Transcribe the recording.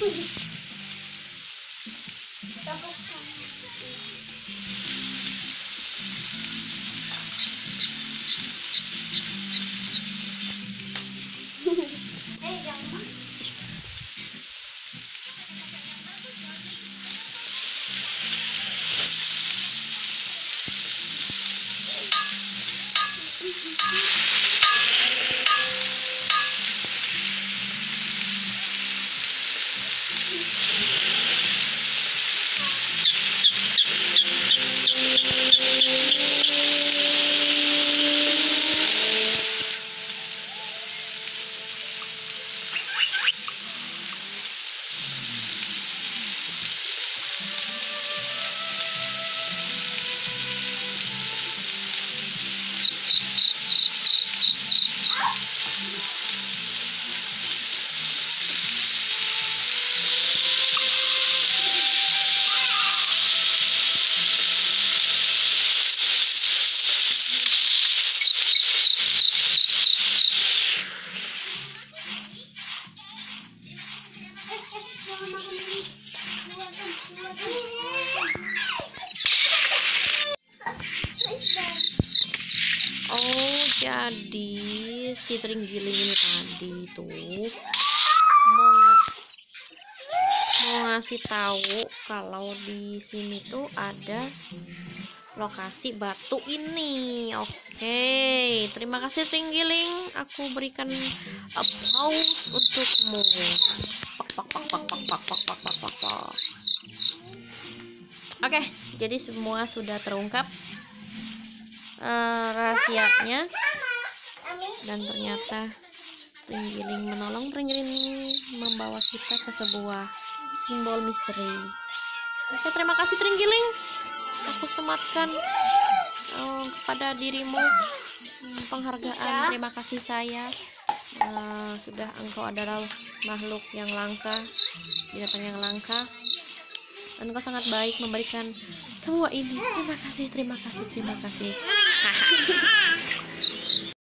Double Oh, jadi si Tringgiling ini tadi tuh mau mau ngasih tahu kalau di sini tuh ada lokasi batu ini. Oke, terima kasih Tringgiling. Aku berikan applause untukmu. Oke, jadi semua sudah terungkap eh, rahasianya dan ternyata Tringgiling menolong Tringgiling membawa kita ke sebuah simbol misteri. Oke, terima kasih Tringgiling. Aku sematkan eh, kepada dirimu hmm, penghargaan. Terima kasih saya. Eh, sudah engkau adalah makhluk yang langka, binatang yang langka. Dan engkau sangat baik memberikan semua ini. Terima kasih, terima kasih, terima kasih.